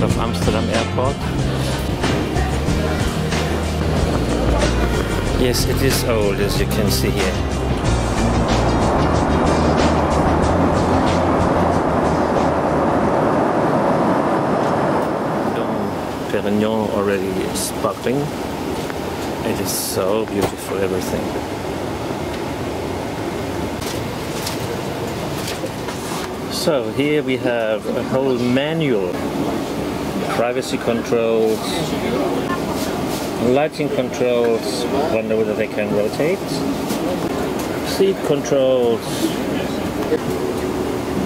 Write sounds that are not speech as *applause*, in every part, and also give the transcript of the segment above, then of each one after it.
Of Amsterdam Airport. Yes, it is old as you can see here. Perignon already sparkling. It is so beautiful everything. So here we have a whole manual. Privacy controls, lighting controls, wonder whether they can rotate. Seat controls,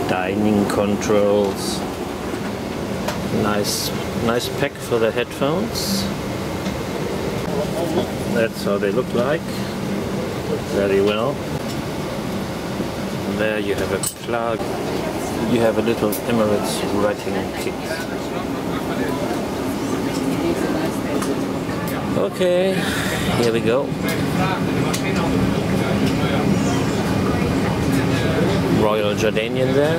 dining controls. Nice nice pack for the headphones. That's how they look like. Very well. There you have a plug. You have a little Emirates writing kit. Okay, here we go. Royal Jordanian there.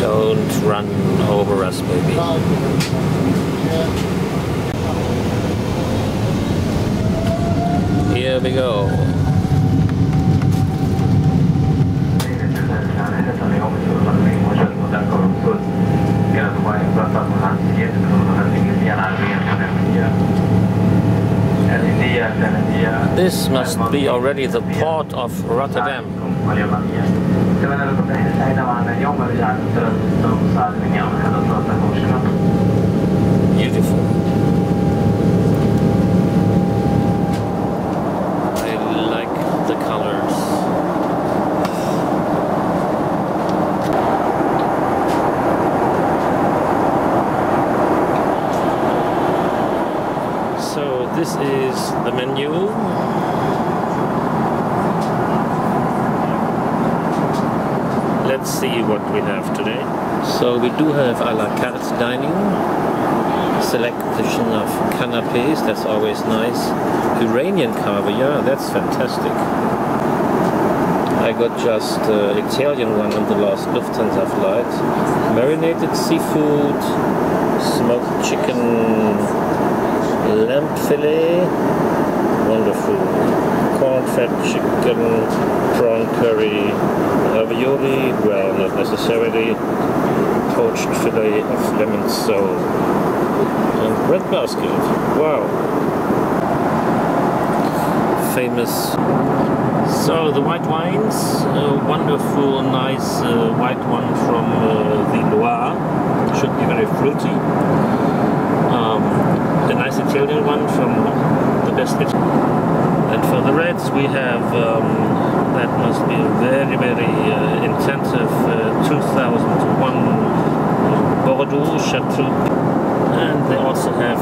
Don't run over us, baby. Here we go. This must be already the port of Rotterdam. Beautiful. I like the colors. So this is the menu. Let's see what we have today. So we do have a la carte dining, selection of canapes, that's always nice. Iranian caviar, that's fantastic. I got just uh, Italian one on the last Lufthansa flight. Marinated seafood, smoked chicken, lamb fillet, wonderful. Corn fat chicken, prawn curry, ravioli, well, not necessarily. Poached fillet of lemon sole. And bread basket, wow. Famous. So the white wines, a wonderful, nice uh, white one from uh, the Loire. Should be very fruity. Um, a nice Italian one from the best. And for the reds, we have um, that must be very, very uh, intensive uh, 2001 Bordeaux Chateau. And they also have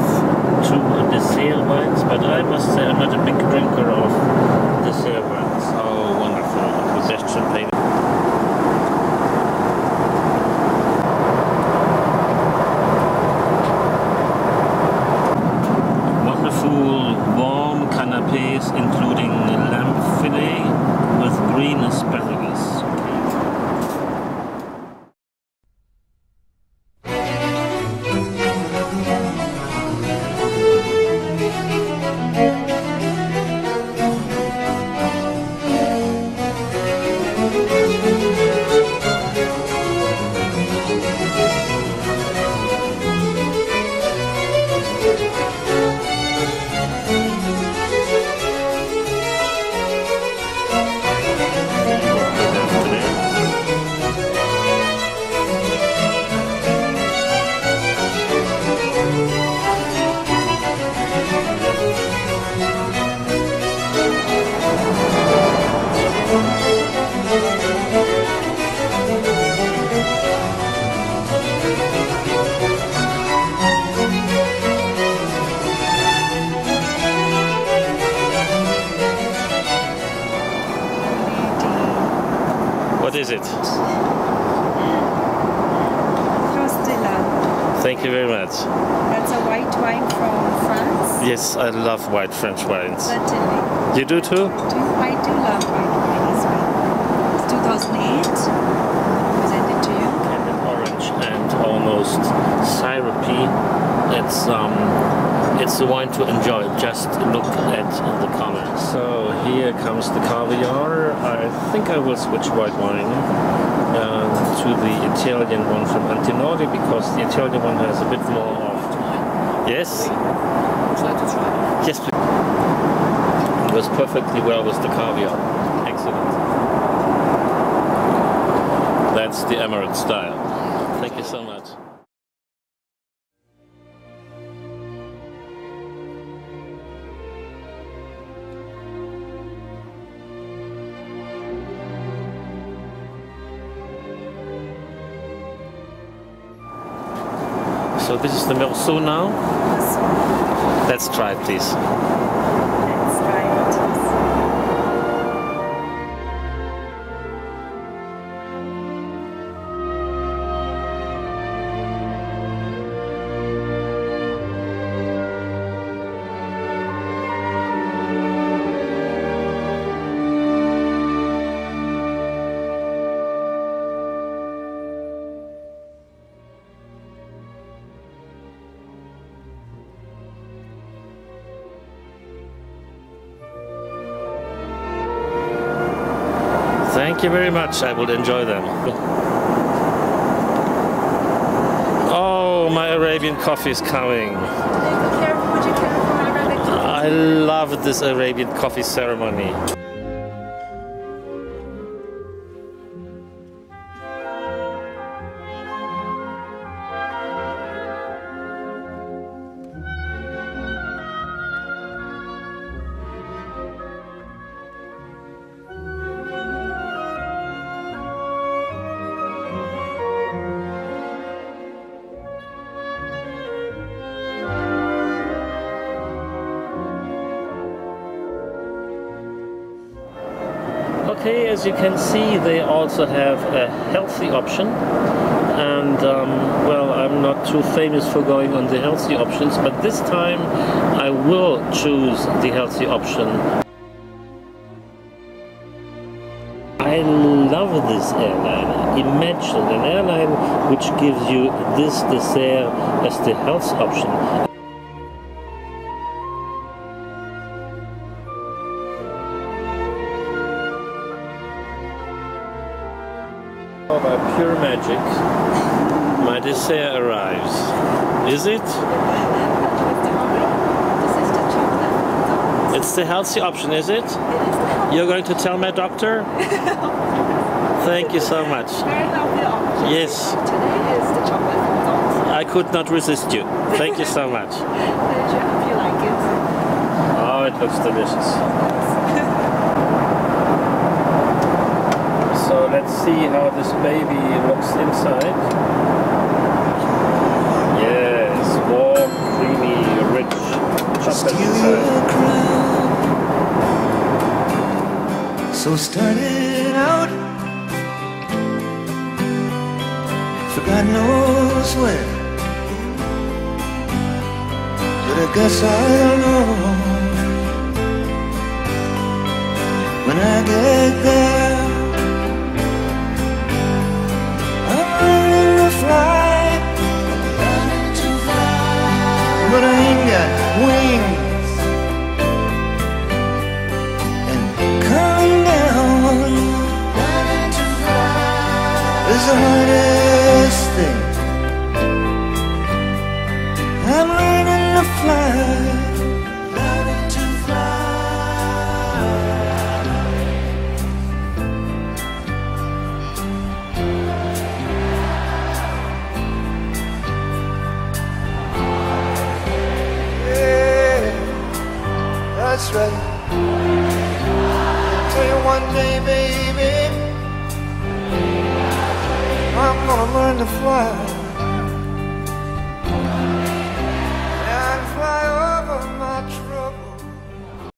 two dessert wines, but I must say I'm not a big drinker of dessert wines. Oh, wonderful! The best champagne. Yes, I love white French wines. Certainly. You do too? Do, I do love white wine as well. It's 2008. Presented to you. Candied orange and almost syrupy. It's um, it's the wine to enjoy. Just look at the color. So here comes the caviar. I think I will switch white wine uh, to the Italian one from Antinori because the Italian one has a bit more Yes. Try to try. Yes, please. It was perfectly well with the caviar. Excellent. That's the Emirate style. Thank you so much. So this is the Meursault now. Let's try it, please. Thank you very much. I will enjoy them. Oh, my Arabian coffee is coming. Careful, would you care for my rabbit? I love this Arabian coffee ceremony. As you can see, they also have a healthy option. And um, well, I'm not too famous for going on the healthy options, but this time I will choose the healthy option. I love this airline. Imagine an airline which gives you this dessert as the health option. Oh, by pure magic, my dessert arrives. Is it? This is the chocolate. It's the healthy option, is it? It is the You're going to tell my doctor? Thank you so much. very healthy option. Yes, Today is the chocolate. I could not resist you. Thank you so much. *laughs* Pleasure. Hope you like it. Oh, it looks delicious. So let's see how this baby looks inside. Yes, warm, creamy, rich chocolate inside. So started out for God knows where. But I guess I'll know when I get there. Right. Tell you one day, baby, I'm gonna learn to fly.